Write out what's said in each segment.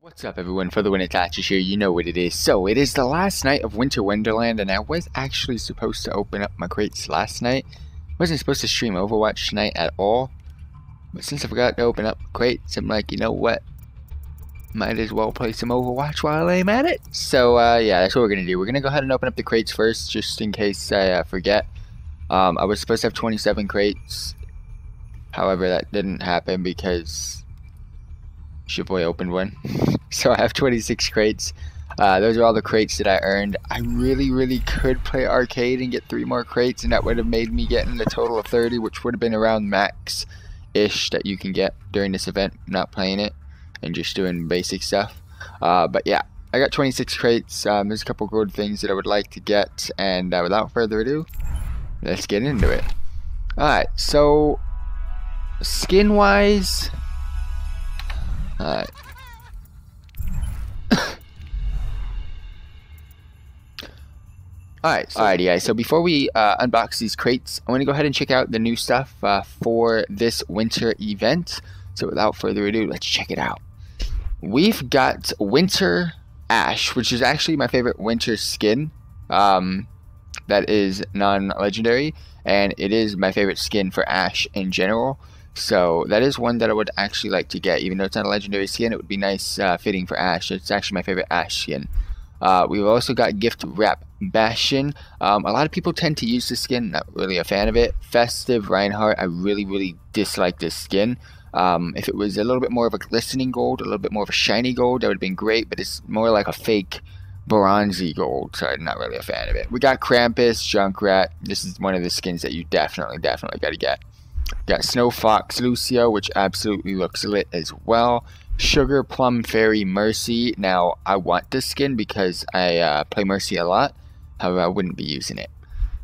What's up everyone, FTWitachi here, you know what it is. So, it is the last night of Winter Wonderland, and I was actually supposed to open up my crates last night. wasn't supposed to stream Overwatch tonight at all. But since I forgot to open up crates, I'm like, you know what? Might as well play some Overwatch while I'm at it. So, uh, yeah, that's what we're going to do. We're going to go ahead and open up the crates first, just in case I uh, forget. Um, I was supposed to have 27 crates. However, that didn't happen because your boy opened one. so I have 26 crates. Uh, those are all the crates that I earned. I really, really could play arcade and get three more crates, and that would have made me getting a total of 30, which would have been around max-ish that you can get during this event, not playing it and just doing basic stuff. Uh, but yeah, I got 26 crates. Um, there's a couple good things that I would like to get, and uh, without further ado, let's get into it. Alright, so skin-wise, Alright. Alright, so, alrighty guys, so before we uh, unbox these crates, I want to go ahead and check out the new stuff uh, for this winter event. So without further ado, let's check it out. We've got Winter Ash, which is actually my favorite winter skin. Um, that is non-legendary, and it is my favorite skin for Ash in general. So that is one that I would actually like to get, even though it's not a legendary skin. It would be nice uh, fitting for Ash. It's actually my favorite Ash skin. Uh, we've also got Gift Wrap Bastion. Um, a lot of people tend to use this skin. Not really a fan of it. Festive Reinhardt. I really, really dislike this skin. Um, if it was a little bit more of a glistening gold, a little bit more of a shiny gold, that would have been great. But it's more like a fake bronzy gold, so I'm not really a fan of it. We got Krampus, Junkrat. This is one of the skins that you definitely, definitely got to get. Got Snow Fox Lucio, which absolutely looks lit as well. Sugar Plum Fairy Mercy. Now, I want this skin because I uh, play Mercy a lot. However, I wouldn't be using it.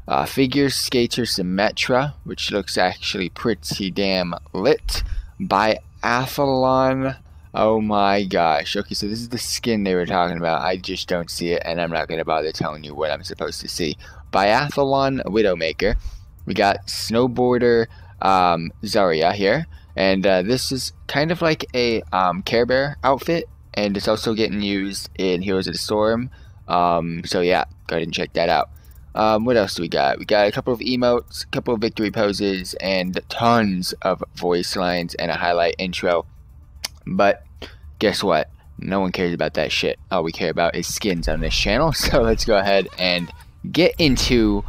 Uh, Figure Skater Symmetra, which looks actually pretty damn lit. By Biathlon. Oh my gosh. Okay, so this is the skin they were talking about. I just don't see it, and I'm not going to bother telling you what I'm supposed to see. Biathlon Widowmaker. We got Snowboarder um, Zarya here. And uh, this is kind of like a um, Care Bear outfit. And it's also getting used in Heroes of the Storm. Um, so yeah, go ahead and check that out. Um, what else do we got? We got a couple of emotes, a couple of victory poses, and tons of voice lines and a highlight intro. But guess what? No one cares about that shit. All we care about is skins on this channel. So let's go ahead and get into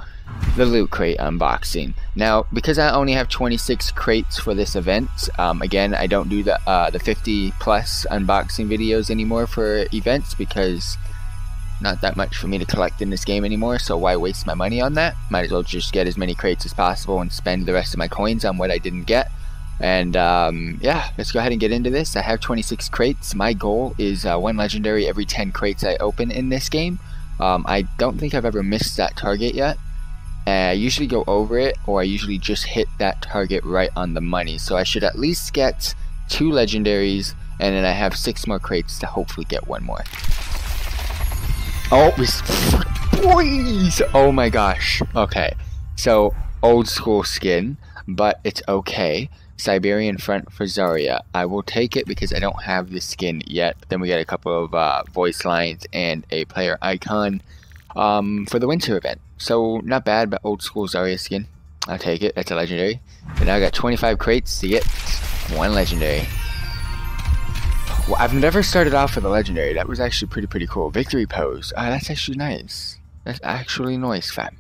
the loot crate unboxing. Now, because I only have 26 crates for this event, um, again, I don't do the uh, the 50 plus unboxing videos anymore for events because not that much for me to collect in this game anymore. So why waste my money on that? Might as well just get as many crates as possible and spend the rest of my coins on what I didn't get. And um, yeah, let's go ahead and get into this. I have 26 crates. My goal is uh, one legendary every 10 crates I open in this game. Um, I don't think I've ever missed that target yet. I usually go over it, or I usually just hit that target right on the money. So I should at least get two legendaries, and then I have six more crates to hopefully get one more. Oh, boys! Oh my gosh. Okay, so old school skin, but it's okay. Siberian Front for Zarya. I will take it because I don't have the skin yet. Then we get a couple of uh, voice lines and a player icon um, for the winter event. So not bad, but old school Zarya skin. I'll take it. That's a legendary. And now I got 25 crates to get one legendary. Well, I've never started off with a legendary. That was actually pretty, pretty cool. Victory pose. Ah, that's actually nice. That's actually nice, fam.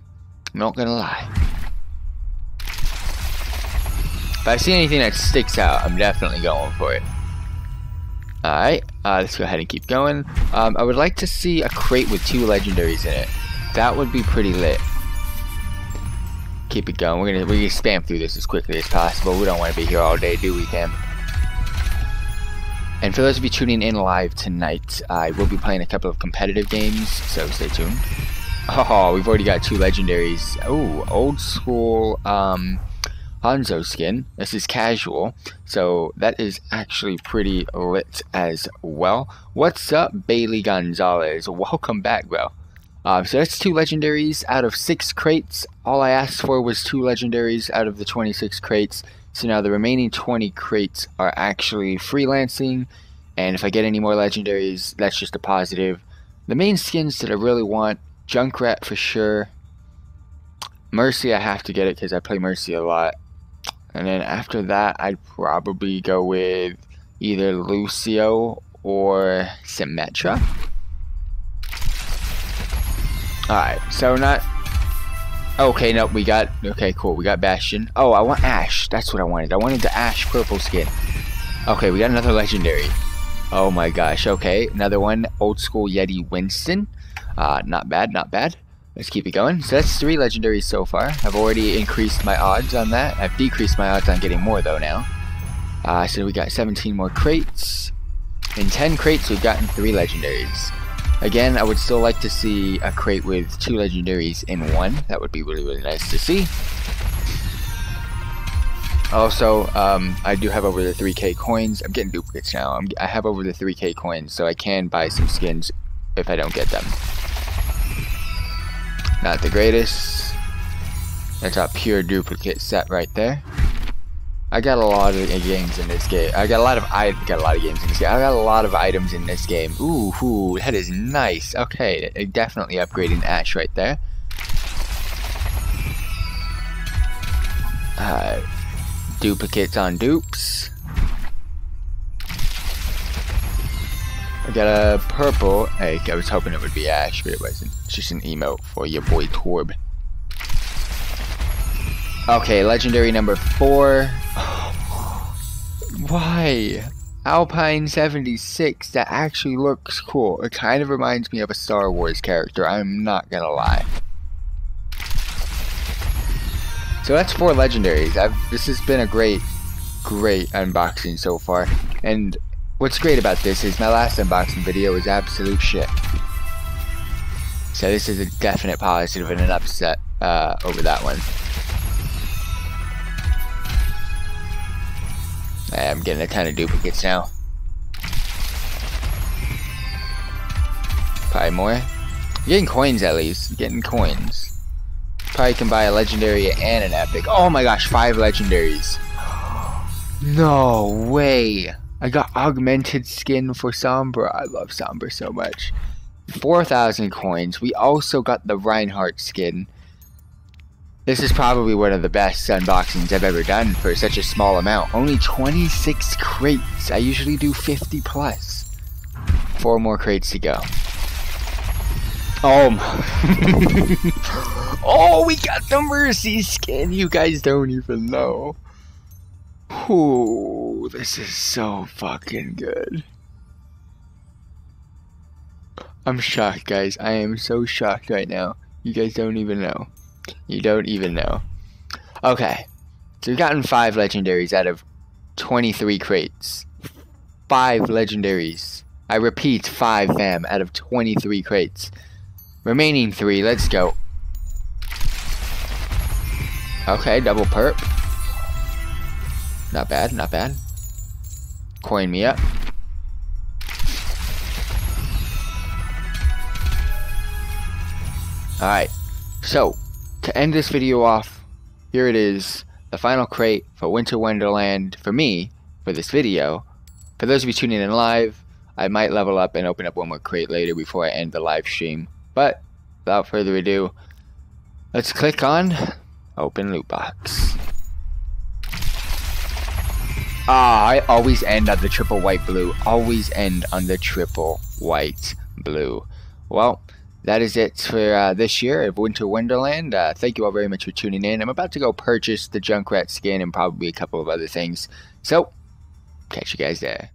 Not gonna lie. If I see anything that sticks out, I'm definitely going for it. Alright, uh, let's go ahead and keep going. Um, I would like to see a crate with two legendaries in it. That would be pretty lit. Keep it going. We're gonna gonna spam through this as quickly as possible. We don't want to be here all day, do we, Cam? And for those of you tuning in live tonight, I will be playing a couple of competitive games, so stay tuned. Oh, we've already got two legendaries. Oh, old school. Um, Hanzo skin. This is casual, so that is actually pretty lit as well. What's up, Bailey Gonzalez? Welcome back, bro. Uh, so that's two legendaries out of six crates. All I asked for was two legendaries out of the 26 crates. So now the remaining 20 crates are actually freelancing And if I get any more legendaries, that's just a positive. The main skins that I really want, Junkrat for sure. Mercy, I have to get it because I play Mercy a lot. And then after that, I'd probably go with either Lucio or Symmetra. Alright, so not... Okay, no, we got... Okay, cool, we got Bastion. Oh, I want Ash. That's what I wanted. I wanted the Ash purple skin. Okay, we got another legendary. Oh my gosh, okay. Another one, old school Yeti Winston. Uh, not bad, not bad. Let's keep it going. So that's three legendaries so far. I've already increased my odds on that. I've decreased my odds on getting more though now. Uh, so we got 17 more crates. In 10 crates, we've gotten three legendaries. Again, I would still like to see a crate with two legendaries in one. That would be really, really nice to see. Also, um, I do have over the 3k coins. I'm getting duplicates now. I'm, I have over the 3k coins, so I can buy some skins if I don't get them. Not the greatest. That's a pure duplicate set right there. I got a lot of games in this game. I got a lot of I got a lot of games in this game. I got a lot of items in this game. Ooh, ooh that is nice. Okay, definitely upgrading Ash right there. Uh, duplicates on dupes. I got a purple. Hey, I was hoping it would be Ash, but it wasn't. It's just an emote for your boy Torb. Okay, legendary number four. Why? Alpine 76, that actually looks cool. It kind of reminds me of a Star Wars character, I'm not gonna lie. So that's four legendaries. I've, this has been a great, great unboxing so far. And What's great about this is my last unboxing video was absolute shit. So this is a definite positive and an upset uh, over that one. I'm getting a ton of duplicates now. Probably more. getting coins at least. getting coins. Probably can buy a legendary and an epic. Oh my gosh, five legendaries. No way. I got augmented skin for Sombra. I love Sombra so much. 4,000 coins. We also got the Reinhardt skin. This is probably one of the best unboxings I've ever done for such a small amount. Only 26 crates. I usually do 50 plus. Four more crates to go. Oh, um, my. oh, we got the Mercy skin. You guys don't even know. Ooh, this is so fucking good. I'm shocked, guys. I am so shocked right now. You guys don't even know. You don't even know. Okay. So we've gotten five legendaries out of 23 crates. Five legendaries. I repeat, five fam out of 23 crates. Remaining three, let's go. Okay, double perp. Not bad, not bad. Coin me up. Alright, so, to end this video off, here it is, the final crate for Winter Wonderland for me, for this video. For those of you tuning in live, I might level up and open up one more crate later before I end the live stream. But, without further ado, let's click on Open Loot Box. Ah, I always end on the triple white blue. Always end on the triple white blue. Well, that is it for uh, this year of Winter Wonderland. Uh, thank you all very much for tuning in. I'm about to go purchase the Junkrat skin and probably a couple of other things. So, catch you guys there.